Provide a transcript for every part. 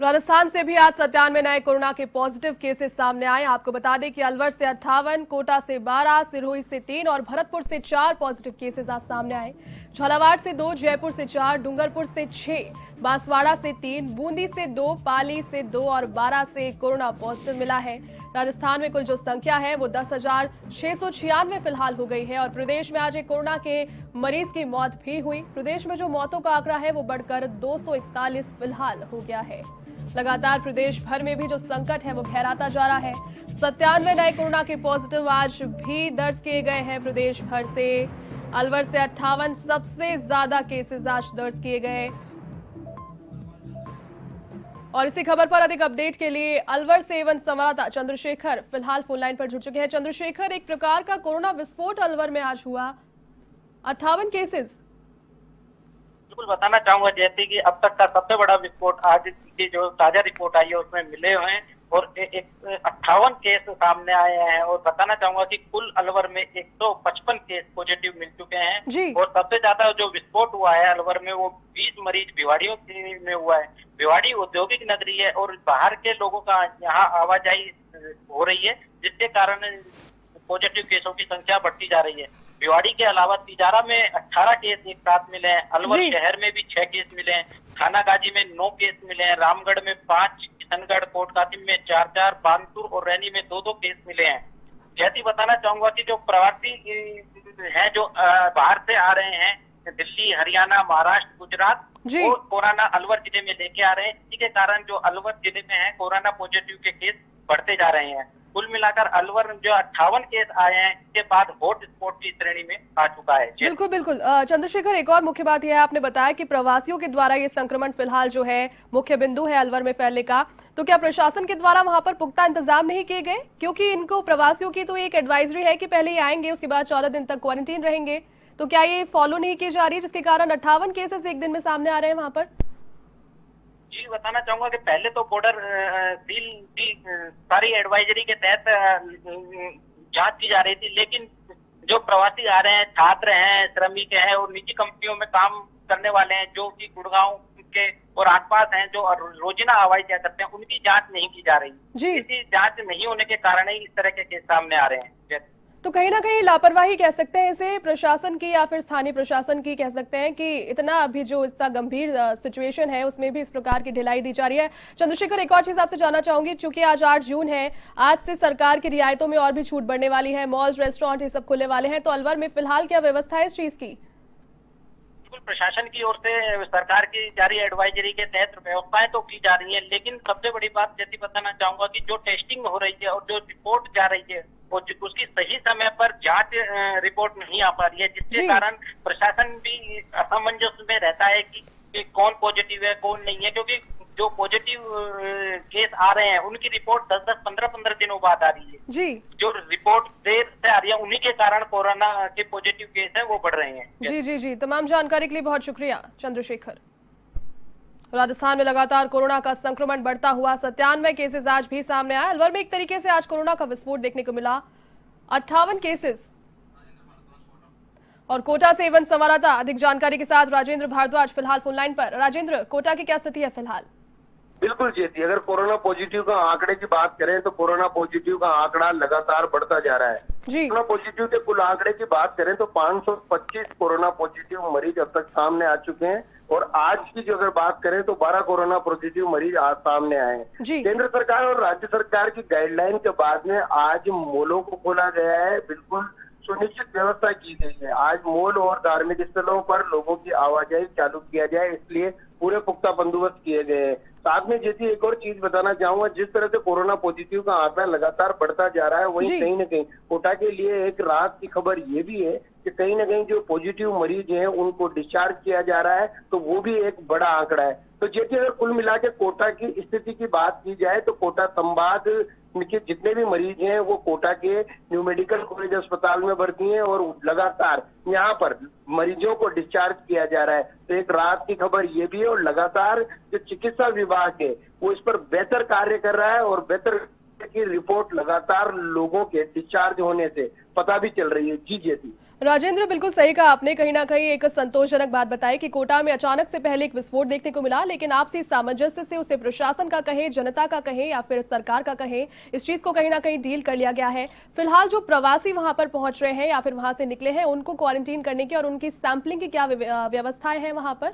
राजस्थान से भी आज सत्तानवे नए कोरोना के पॉजिटिव केसेस सामने आए। आपको बता दें कि अलवर से अट्ठावन कोटा से 12, सिरोही से तीन और भरतपुर से चार पॉजिटिव केसेस आज सामने आए। झालावाड़ से दो जयपुर से चार डूंगरपुर से छह बांसवाड़ा से तीन बूंदी से दो पाली से दो और बारह से कोरोना पॉजिटिव मिला है। राजस्थान में कुल जो संख्या है वो दस हज़ार छह सौ छियानवे फ़िलहाल हो गई है और प्रदेश में आज एक कोरोना के मरीज़ की मौत भी हुई। प्रदेश में जो मौतों का आंकड़ा है वो बढ़कर दो सौ इकतालीस फ़िलहाल हो गया है। लगातार प्रदेश भर में भी जो संकट है वो गहराता जा रहा है। सत्तानवे नए कोरोना के पॉजिटिव आज भी दर्ज किए गए हैं प्रदेश भर से। अलवर से अट्ठावन सबसे ज़्यादा केसेस आज दर्ज किए गए। और इसी खबर पर अधिक अपडेट के लिए अलवर से एवं संवाददाता चंद्रशेखर फ़िलहाल फ़ोन लाइन पर जुड़ चुके हैं। चंद्रशेखर, एक प्रकार का कोरोना विस्फोट अलवर में आज हुआ। अट्ठावन केसेस बिल्कुल बताना चाहूँगा जैसे कि अब तक का सबसे बड़ा विस्फोट आज की जो ताज़ा रिपोर्ट आई है उसमें मिले हुए हैं और एक अट्ठावन केस सामने आए हैं और बताना चाहूँगा कि कुल अलवर में 155 केस पॉजिटिव मिल चुके हैं और सबसे ज़्यादा जो विस्फोट हुआ है अलवर में वो 20 मरीज़ भिवाड़ियों में हुआ है। भिवाड़ी औद्योगिक नगरी है और बाहर के लोगों का यहाँ आवाजाही हो रही है जिसके कारण पॉजिटिव केसों की संख्या बढ़ती जा रही है। भिवाड़ी के अलावा तिजारा में 18 केस एक साथ मिले हैं। अलवर शहर में भी छह केस मिले हैं। थानागाजी में नौ केस मिले हैं। रामगढ़ में पाँच किशनगढ़ कोट कासिम में चार चार बानपुर और रैनी में दो दो केस मिले हैं। जैसी बताना चाहूँगा कि जो प्रवासी हैं जो बाहर से आ रहे हैं दिल्ली हरियाणा महाराष्ट्र गुजरात वो कोरोना अलवर ज़िले में लेके आ रहे हैं। इसी के कारण जो अलवर ज़िले में है कोरोना पॉजिटिव के केस बढ़ते जा रहे हैं। कुल मिलाकर अलवर जो अट्ठावन केस आए हैं, इसके बाद हॉट स्पॉट की श्रेणी में आ चुका है। बिल्कुल बिल्कुल। चंद्रशेखर, एक और मुख्य बात यह है, आपने बताया कि प्रवासियों के द्वारा ये संक्रमण फ़िलहाल जो है, मुख्य बिंदु है अलवर में फैलने का। तो क्या प्रशासन के द्वारा वहाँ पर पुख्ता इंतज़ाम नहीं किए गए? क्योंकि इनको प्रवासियों की तो एक एडवाइजरी है कि पहले ही आएँगे, उसके बाद चौदह दिन तक क्वारंटीन रहेंगे। तो क्या ये फॉलो नहीं की जा रही, जिसके कारण अट्ठावन केसेस एक दिन में सामने आ रहे हैं वहाँ पर? जी बताना चाहूँगा कि पहले तो बॉर्डर सील की सारी एडवाइजरी के तहत जाँच की जा रही थी लेकिन जो प्रवासी आ रहे हैं छात्र हैं श्रमिक हैं और निजी कंपनियों में काम करने वाले हैं जो कि गुड़गांव के और आसपास हैं जो रोजिना आवाज़ क्या करते हैं उनकी जाँच नहीं की जा रही। इसी जाँच नहीं होने के कारण ही इस तरह के केस सामने आ रहे हैं तो कहीं ना कहीं लापरवाही कह सकते हैं इसे, प्रशासन की या फिर स्थानीय प्रशासन की कह सकते हैं कि इतना अभी जो इतना गंभीर सिचुएशन है, उसमें भी इस प्रकार की ढिलाई दी जा रही है। चंद्रशेखर, एक और चीज़ आपसे जानना चाहूँगी, चूँकि आज आठ जून है, आज से सरकार की रियायतों में और भी छूट बढ़ने वाली है मॉल्स रेस्टोरेंट ये सब खुलने वाले हैं तो अलवर में फ़िलहाल क्या व्यवस्था है इस चीज़ की? प्रशासन की ओर से सरकार की जारी एडवाइजरी के तहत व्यवस्थाएँ तो की जा रही है, लेकिन सबसे बड़ी बात जैसी बताना चाहूँगा कि जो टेस्टिंग हो रही है और जो रिपोर्ट जा रही है उसकी सही समय पर जाँच रिपोर्ट नहीं आ पा रही है जिसके कारण प्रशासन भी असमंजस में रहता है कि, कि कौन पॉजिटिव है कौन नहीं है क्योंकि जो पॉजिटिव केस आ रहे हैं उनकी रिपोर्ट दस दस पंद्रह पंद्रह दिनों बाद आ रही है। जी। जो रिपोर्ट देर से आ रही है उन्हीं के कारण कोरोना के पॉजिटिव केस है वो बढ़ रहे हैं। जी जी जी। तमाम जानकारी के लिए बहुत शुक्रिया चंद्रशेखर। राजस्थान में लगातार कोरोना का संक्रमण बढ़ता हुआ सत्तानवे केसेस आज भी सामने आए। अलवर में एक तरीके से आज कोरोना का विस्फोट देखने को मिला। अट्ठावन केसेस और कोटा से एवं संवाददाता, अधिक जानकारी के साथ राजेंद्र भारद्वाज फ़िलहाल फोनलाइन पर। राजेंद्र, कोटा की क्या स्थिति है फ़िलहाल? बिल्कुल जेती अगर कोरोना पॉजिटिव का आंकड़े की बात करें तो कोरोना पॉजिटिव का आंकड़ा लगातार बढ़ता जा रहा है। कोरोना पॉजिटिव के कुल आंकड़े की बात करें तो 525 कोरोना पॉजिटिव मरीज़ अब तक सामने आ चुके हैं। और आज की जो अगर बात करें तो 12 कोरोना पॉजिटिव मरीज़ आज सामने आए हैं। केंद्र सरकार और राज्य सरकार की गाइडलाइन के बाद में आज मॉलों को खोला गया है। बिल्कुल सुनिश्चित व्यवस्था की गई है। आज मॉल और धार्मिक स्थलों पर लोगों की आवाजाही चालू किया जाए इसलिए पूरे पुख्ता बंदोबस्त किए गए हैं। साथ में जैसे एक और चीज़ बताना चाहूँगा जिस तरह से कोरोना पॉजिटिव का आंकड़ा लगातार बढ़ता जा रहा है वही कहीं ना कहीं कोटा के लिए एक राहत की खबर ये भी है कि कहीं ना कहीं जो पॉजिटिव मरीज़ हैं उनको डिस्चार्ज किया जा रहा है तो वो भी एक बड़ा आंकड़ा है। तो जैसे अगर कुल मिला के कोटा की स्थिति की बात की जाए तो कोटा संवाद के जितने भी मरीज़ हैं, वो कोटा के न्यू मेडिकल कॉलेज अस्पताल में भर्ती हैं और लगातार यहाँ पर मरीजों को डिस्चार्ज किया जा रहा है। तो एक रात की खबर ये भी है और लगातार जो चिकित्सा विभाग है, वो इस पर बेहतर कार्य कर रहा है और बेहतर की रिपोर्ट लगातार लोगों के डिस्चार्ज होने से पता भी चल रही है। जी जी। राजेंद्र, बिल्कुल सही कहा आपने। कहीं ना कहीं एक संतोषजनक बात बताई कि कोटा में अचानक से पहले एक विस्फोट देखने को मिला, लेकिन आपसी सामंजस्य से, उसे प्रशासन का कहे, जनता का कहे, या फिर सरकार का कहे, इस चीज़ को कहीं ना कहीं डील कर लिया गया है। फ़िलहाल जो प्रवासी वहाँ पर पहुँच रहे हैं, या फिर वहाँ से निकले हैं, उनको क्वारंटीन करने की और उनकी सैंपलिंग की क्या व्यवस्थाएँ हैं वहाँ पर?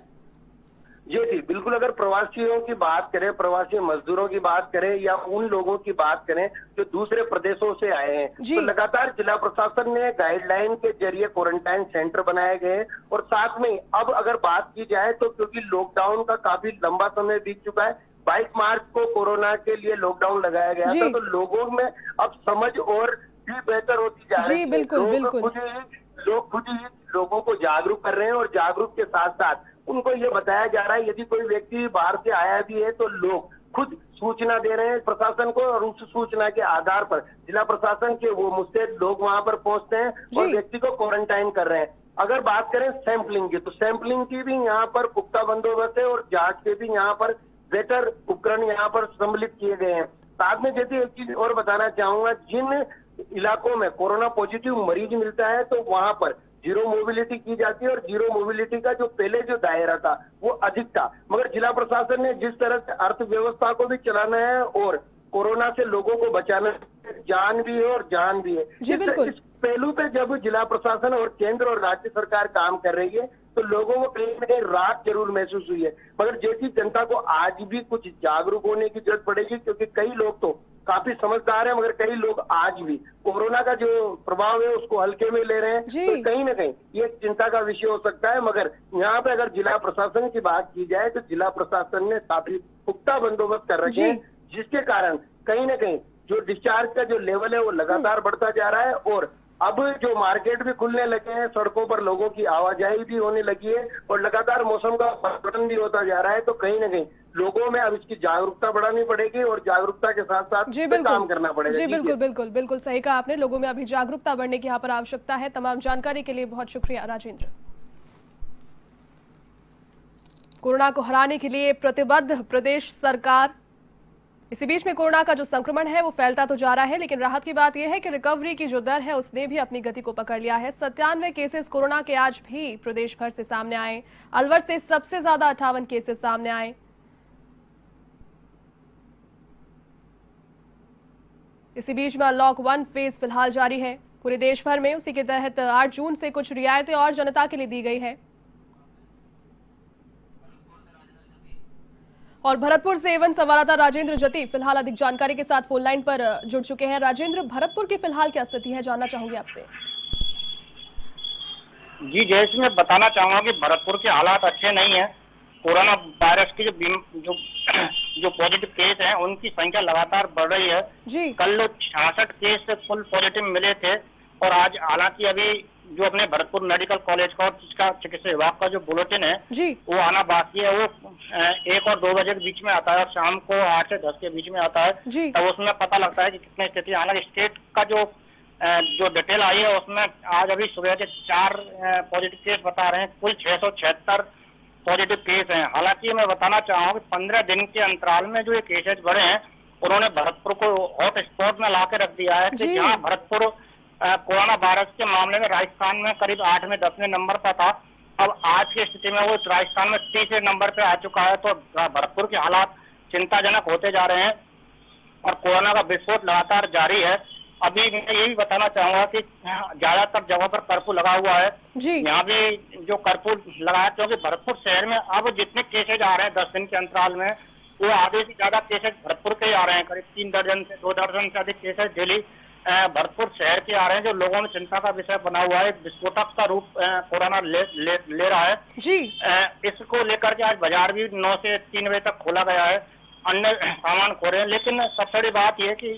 जी जी बिल्कुल अगर प्रवासियों की बात करें प्रवासी मजदूरों की बात करें या उन लोगों की बात करें जो दूसरे प्रदेशों से आए हैं तो लगातार जिला प्रशासन ने गाइडलाइन के ज़रिए क्वारंटाइन सेंटर बनाए गए और साथ में अब अगर बात की जाए तो क्योंकि लॉकडाउन का काफ़ी लंबा समय बीत चुका है बाईस मार्च को कोरोना के लिए लॉकडाउन लगाया गया था तो लोगों में अब समझ और भी बेहतर होती जा रही है। बिल्कुल ही लोग खुद ही लोगों को जागरूक कर रहे हैं और जागरूक के साथ साथ उनको ये बताया जा रहा है यदि कोई व्यक्ति बाहर से आया भी है तो लोग खुद सूचना दे रहे हैं प्रशासन को और उस सूचना के आधार पर जिला प्रशासन के वो मुझसे लोग वहाँ पर पहुँचते हैं और व्यक्ति को क्वारंटाइन कर रहे हैं। अगर बात करें सैंपलिंग की तो सैंपलिंग की भी यहाँ पर पुख्ता बंदोबस्त है और जाँच के भी यहाँ पर बेटर उपकरण यहाँ पर सम्मिलित किए गए हैं। साथ में जैसे एक चीज़ और बताना चाहूँगा जिन इलाकों में कोरोना पॉजिटिव मरीज़ मिलता है तो वहाँ पर ज़ीरो मोबिलिटी की जाती है और ज़ीरो मोबिलिटी का जो पहले जो दायरा था वो अधिक था। मगर जिला प्रशासन ने जिस तरह से अर्थव्यवस्था को भी चलाना है और कोरोना से लोगों को बचाना जान भी है और जान भी है। जी बिल्कुल। पहलू पे जब जिला प्रशासन और केंद्र और राज्य सरकार काम कर रही है तो लोगों को कहीं ना कहीं राहत ज़रूर महसूस हुई है। मगर जैसी जनता को आज भी कुछ जागरूक होने की ज़रूरत पड़ेगी क्योंकि कई लोग तो काफ़ी समझदार है मगर कई लोग आज भी कोरोना का जो प्रभाव है उसको हल्के में ले रहे हैं। तो कहीं ना कहीं ये चिंता का विषय हो सकता है मगर यहाँ पे अगर जिला प्रशासन की बात की जाए तो जिला प्रशासन ने काफ़ी पुख्ता बंदोबस्त कर रखे हैं जिसके कारण कहीं ना कहीं जो डिस्चार्ज का जो लेवल है वो लगातार बढ़ता जा रहा है और अब जो मार्केट भी खुलने लगे हैं सड़कों पर लोगों की आवाजाही भी होने लगी है और लगातार मौसम का परिवर्तन भी होता जा रहा है तो कहीं ना कहीं लोगों में अब इसकी जागरूकता बढ़ानी पड़ेगी और जागरूकता के साथ साथ जी बिल्कुल, काम करना पड़ेगा। जी बिल्कुल बिल्कुल बिल्कुल सही कहा आपने। लोगों में अभी जागरूकता बढ़ने की यहाँ पर आवश्यकता है। तमाम जानकारी के लिए बहुत शुक्रिया राजेंद्र। कोरोना को हराने के लिए प्रतिबद्ध प्रदेश सरकार इसी बीच में कोरोना का जो संक्रमण है, वो फैलता तो जा रहा है, लेकिन राहत की बात यह है कि रिकवरी की जो दर है, उसने भी अपनी गति को पकड़ लिया है। सत्तानवे केसेस कोरोना के आज भी प्रदेश भर से सामने आए। अलवर से सबसे ज़्यादा अठावन केसेस सामने आए। इसी बीच में अनलॉक वन फ़ेज़ फ़िलहाल जारी है। पूरे देश भर में उसी के तहत आठ जून से कुछ रियायतें और जनता के लिए दी गई है। और भरतपुर से एवं संवाददाता राजेंद्र जती फ़िलहाल अधिक जानकारी के साथ फ़ोन लाइन पर जुड़ चुके हैं। राजेंद्र भरतपुर की फ़िलहाल क्या स्थिति है? जानना चाहूँगी आपसे। जी जैसे मैं बताना चाहूँगा कि भरतपुर के हालात अच्छे नहीं है। कोरोना वायरस के जो जो जो पॉजिटिव केस हैं उनकी संख्या लगातार बढ़ रही है। जी। कल छियासठ केस फुल पॉजिटिव मिले थे। और आज हालाँकि अभी जो अपने भरतपुर मेडिकल कॉलेज का और इसका चिकित्सा विभाग का जो बुलेटिन है जी। वो आना बाकी है। वो एक और दो बजे के बीच में आता है और शाम को आठ से दस के बीच में आता है। जी। तब उसमें पता लगता है कि कितनी स्थिति हालाँकि स्टेट का जो जो डिटेल आई है उसमें आज अभी सुबह के चार पॉजिटिव केस बता रहे हैं। कुल छह सौ छिहत्तर पॉजिटिव केस हैं। हालाँकि मैं बताना चाहूँ कि पंद्रह दिन के अंतराल में जो ये केसेज बढ़े हैं उन्होंने भरतपुर को हॉट स्पॉट में ला के रख दिया है कि जहाँ भरतपुर कोरोना वायरस के मामले में राजस्थान में करीब आठ में दसवें नंबर पर था। अब आज की स्थिति में वो राजस्थान में तीसरे नंबर पे आ चुका है तो भरतपुर के हालात चिंताजनक होते जा रहे हैं और कोरोना का विस्फोट लगातार जारी है। अभी मैं यही बताना चाहूँगा कि ज़्यादातर जगह पर कर्फ्यू लगा हुआ है। यहाँ भी जो कर्फ्यू लगाया क्योंकि भरतपुर शहर में अब जितने केसेज आ रहे हैं दस दिन के अंतराल में वो आधे से ज़्यादा केसेज भरतपुर के ही आ रहे हैं। करीब तीन दर्जन से दो दर्जन से अधिक केसेज डेली भरतपुर शहर के आ रहे हैं जो लोगों में चिंता का विषय बना हुआ है विस्फोटक का रूप कोरोना ले, ले, ले रहा है। जी। इसको लेकर के आज बाज़ार भी नौ से तीन बजे तक खोला गया है अन्य सामान खो रहे हैं लेकिन सबसे बड़ी बात यह की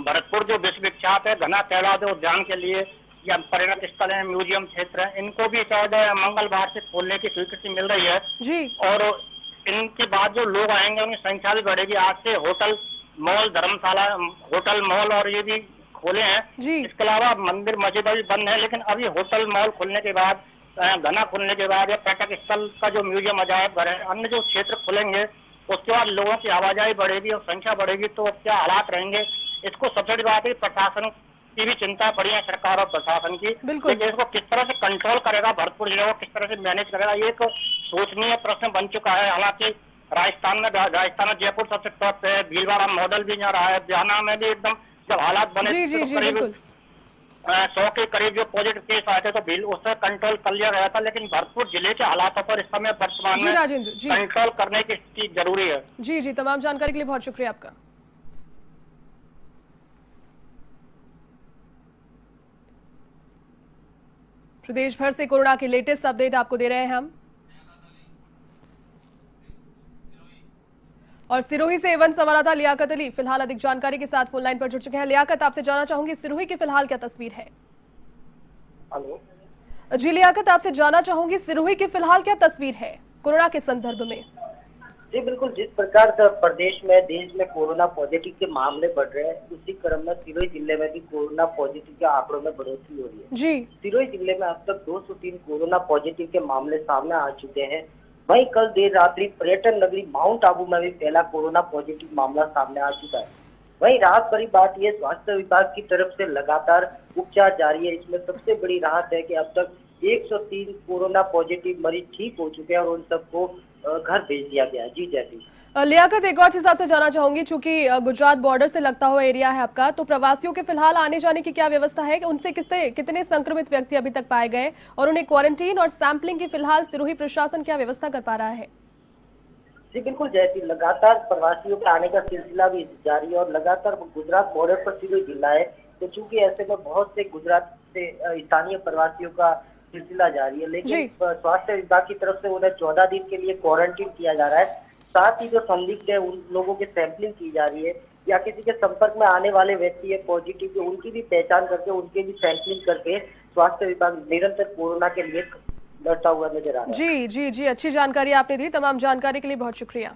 भरतपुर जो विश्वविख्यात है घना कैलाश उद्यान के लिए या पर्यटक स्थल है म्यूज़ियम क्षेत्र है इनको भी शायद मंगलवार से खोलने की स्वीकृति मिल रही है। जी। और इनके बाद जो लोग आएँगे उनकी संख्या भी बढ़ेगी। आज से होटल मॉल धर्मशाला होटल मॉल और ये भी खोले हैं। इसके अलावा मंदिर मस्जिद अभी बंद है लेकिन अभी होटल मॉल खुलने के बाद घना खुलने के बाद या पर्यटक स्थल का जो म्यूज़ियम अजायब घर है अन्य जो क्षेत्र खुलेंगे उसके बाद लोगों की आवाजाही बढ़ेगी और संख्या बढ़ेगी तो क्या हालात रहेंगे? इसको सबसे बड़ी बात है प्रशासन की भी चिंता बड़ी है सरकार और प्रशासन की। लेकिन इसको किस तरह से कंट्रोल करेगा भरतपुर ज़िले को किस तरह से मैनेज करेगा ये एक सोचनीय प्रश्न बन चुका है। हालाँकि राजस्थान में राजस्थान में जयपुर सबसे टॉप है भीलवाड़ा मॉडल भी यहाँ रहा है बिहाना में भी एकदम जब हालात बने जी, जी, तो करीब सौ के करीब जो पॉजिटिव केस आए थे तो बिल उससे कंट्रोल कर लिया गया था लेकिन भरतपुर ज़िले के हालातों पर इस समय वर्तमान में कंट्रोल करने की ज़रूरी है। जी जी तमाम जानकारी के लिए बहुत शुक्रिया आपका। प्रदेश भर से कोरोना के लेटेस्ट अपडेट आपको दे रहे हैं हम। और सिरोही से एवं संवाददाता लियाकत अली। फ़िलहाल अधिक जानकारी के साथ फ़ोन लाइन पर जुड़ चुके हैं। लियाकत आपसे जानना चाहूँगी सिरोही की फ़िलहाल क्या तस्वीर है? हेलो। जी लियाकत आपसे जानना चाहूँगी सिरोही की फ़िलहाल क्या तस्वीर है कोरोना के संदर्भ में? जी बिल्कुल। जिस प्रकार प्रदेश में देश में कोरोना पॉजिटिव के मामले बढ़ रहे हैं उसी क्रम में सिरोही ज़िले में भी कोरोना पॉजिटिव के आंकड़ों में बढ़ोतरी हो रही है। जी। सिरोही ज़िले में अब तक 203 कोरोना पॉजिटिव के मामले सामने आ चुके हैं। वहीं कल देर रात्रि पर्यटन नगरी माउंट आबू में भी पहला कोरोना पॉजिटिव मामला सामने आ चुका है। वहीं राहत भरी बात यह, स्वास्थ्य विभाग की तरफ़ से लगातार उपचार जारी है। इसमें सबसे बड़ी राहत है कि अब तक 103 कोरोना पॉजिटिव मरीज़ ठीक हो चुके हैं और उन सबको घर भेज दिया गया जी जैसी लियाकत एक और हिसाब से जाना चाहूँगी चूँकि गुजरात बॉर्डर से लगता हुआ एरिया है आपका तो प्रवासियों के फ़िलहाल आने जाने की क्या व्यवस्था है? कि उनसे कितने कितने संक्रमित व्यक्ति अभी तक पाए गए और उन्हें क्वारंटीन और सैंपलिंग की फ़िलहाल सिरोही प्रशासन क्या व्यवस्था कर पा रहा है? जी बिल्कुल जैसी लगातार प्रवासियों के आने का सिलसिला भी जारी है और लगातार गुजरात बॉर्डर पर सिरोही जिला है। तो चूँकि ऐसे में बहुत से गुजरात से स्थानीय प्रवासियों का सिलसिला जारी है लेकिन स्वास्थ्य विभाग की तरफ़ से उन्हें चौदह दिन के लिए क्वारंटीन किया जा रहा है। साथ ही जो संदिग्ध है, उन लोगों की सैंपलिंग की जा रही है, या किसी के संपर्क में आने वाले व्यक्ति है पॉजिटिव उनकी भी पहचान करके, उनके भी सैंपलिंग करके स्वास्थ्य विभाग निरंतर कोरोना के लिए लड़ता हुआ नज़र आ रहा है। जी जी जी, अच्छी जानकारी आपने दी, तमाम जानकारी के लिए बहुत शुक्रिया।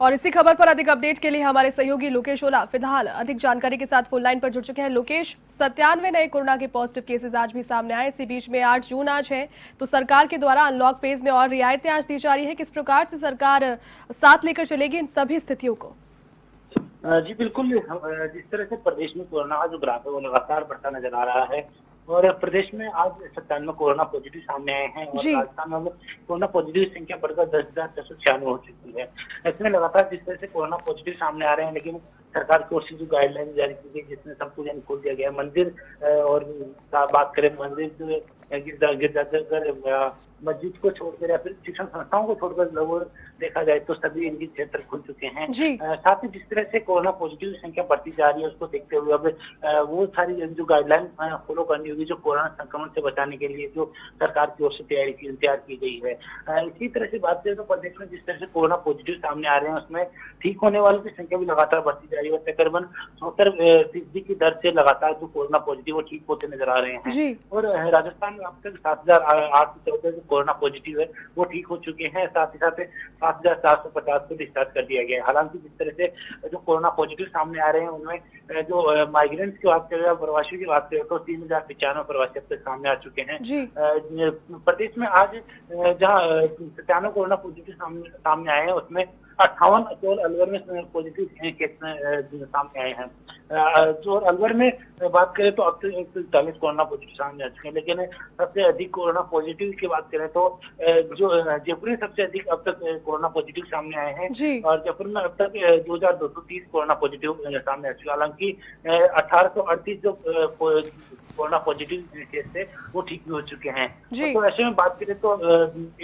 और इसी खबर पर अधिक अपडेट के लिए हमारे सहयोगी लोकेश ओला। फ़िलहाल अधिक जानकारी के साथ फ़ोन लाइन पर जुड़ चुके हैं। लोकेश, सत्तानवे नए कोरोना के पॉजिटिव केसेस आज भी सामने आए। इसी बीच में आठ जून आज है तो सरकार के द्वारा अनलॉक फ़ेज़ में और रियायतें आज दी जा रही है। किस प्रकार से सरकार साथ लेकर चलेगी इन सभी स्थितियों को? जी, बिल्कुल। जिस तरह से प्रदेश में कोरोना का जो ग्राफ है, वो लगातार बढ़ता नज़र आ रहा है। और प्रदेश में आज सत्तानवे कोरोना पॉजिटिव सामने आए हैं और राजस्थान में कोरोना पॉजिटिव की संख्या बढ़कर दस हज़ार छह सौ छियानवे हो चुकी है। ऐसे में लगातार जिस तरह से कोरोना पॉजिटिव सामने आ रहे हैं लेकिन सरकार की ओर से जो गाइडलाइन जारी की गई जिसमें सब कुछ खोल दिया गया मंदिर और बात करें मंदिर गिरजाघर मस्जिद को छोड़कर या फिर शिक्षण संस्थाओं को छोड़कर लोगों देखा जाए तो सभी इनके क्षेत्र खुल चुके हैं। साथ ही जिस तरह से कोरोना पॉजिटिव संख्या बढ़ती जा रही है उसको देखते हुए अब वो सारी जो गाइडलाइन फॉलो करनी होगी जो कोरोना संक्रमण से बचाने के लिए जो सरकार की ओर से तैयारी की तैयार की गई है। इसी तरह से बात करें तो प्रदेश में जिस तरह से कोरोना पॉजिटिव सामने आ रहे हैं उसमें ठीक होने वालों की संख्या भी लगातार बढ़ती जा रही है तकरीबन सत्तर फ़ीसदी की दर से लगातार जो कोरोना पॉजिटिव वो ठीक होते नज़र आ रहे हैं। और राजस्थान में अब तक सात हज़ार आठ सौ चौदह कोरोना पॉजिटिव है वो ठीक हो चुके हैं। साथ ही साथ सात हज़ार सात सौ पचास को डिस्चार्ज कर दिया गया है। हालाँकि जिस तरह से जो कोरोना पॉजिटिव सामने आ रहे हैं उनमें जो माइग्रेंट्स की बात करें प्रवासियों की बात करें तो तीन हज़ार पचानवे प्रवासी अब तक सामने आ चुके हैं। प्रदेश में आज जहाँ सत्तानवे कोरोना पॉजिटिव सामने सामने आए हैं उसमें अट्ठावन केवल अलवर में पॉजिटिव केस सामने आए हैं। जो अलवर में बात करें तो अब तक एक सौ चालीस कोरोना पॉजिटिव सामने आ चुके हैं लेकिन सबसे अधिक कोरोना पॉजिटिव की बात करें तो जो जयपुर में सबसे अधिक अब तक कोरोना पॉजिटिव सामने आए हैं और जयपुर में अब तक दो हज़ार दो सौ तीस कोरोना पॉजिटिव सामने आ चुके हैं। हालाँकि अठारह सौ अड़तीस जो कोरोना पॉजिटिव केस थे वो ठीक भी हो चुके हैं। तो ऐसे में बात करें तो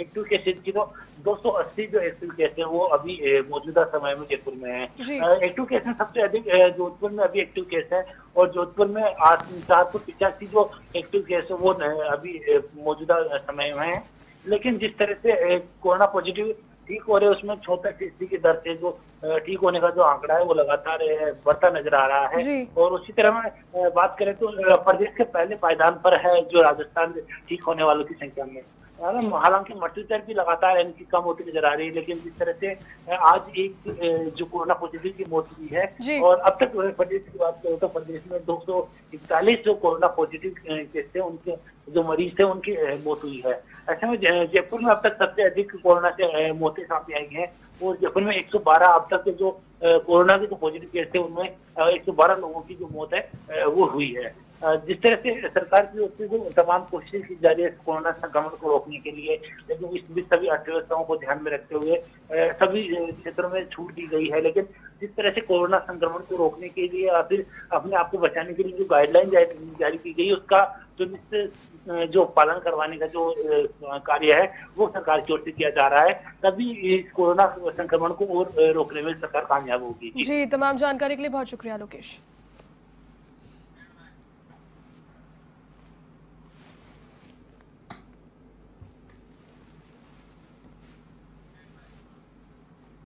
एक्टिव केसेज की तो 280 जो एक्टिव केस है वो अभी मौजूदा समय में जयपुर में है। एक्टिव केस में सबसे अधिक जोधपुर में अभी एक्टिव केस है और जोधपुर में चार सौ पिचासी जो एक्टिव केस है वो अभी मौजूदा समय में है। लेकिन जिस तरह से कोरोना पॉजिटिव ठीक हो रहे उसमें छोटा फ़ीसदी की दर से जो ठीक होने का जो आंकड़ा है वो लगातार बढ़ता नज़र आ रहा है। और उसी तरह में बात करें तो प्रदेश के पहले पायदान पर है जो राजस्थान ठीक होने वालों की संख्या में। हालाँकि मृत्यु दर भी लगातार इनकी कम होती नज़र आ रही है लेकिन जिस तरह से आज एक जो कोरोना पॉजिटिव की मौत हुई है और अब तक प्रदेश की बात करें तो प्रदेश में दो सौ इकतालीस जो कोरोना पॉजिटिव केस थे उनके जो मरीज़ थे उनकी मौत हुई है। ऐसे में जयपुर में अब तक सबसे अधिक कोरोना से मौतें सामने आई हैं और जयपुर में 112 अब तक जो कोरोना के जो पॉजिटिव केस थे उनमें 112 लोगों की जो मौत है वो हुई है। जिस तरह से सरकार की ओर से तमाम कोशिश की जा रही है कोरोना संक्रमण को रोकने के लिए, लेकिन इस बीच सभी अर्थव्यवस्थाओं को ध्यान में रखते हुए सभी क्षेत्रों में छूट दी गई है। लेकिन जिस तरह से कोरोना संक्रमण को रोकने के लिए या फिर अपने आप को बचाने के लिए जो गाइडलाइन जारी की गई, उसका जो निश्चित जो पालन करवाने का जो कार्य है, वो सरकार की ओर से किया जा रहा है। तभी इस कोरोना संक्रमण को और रोकने में सरकार कामयाब होगी। जी, तमाम जानकारी के लिए बहुत शुक्रिया, लोकेश।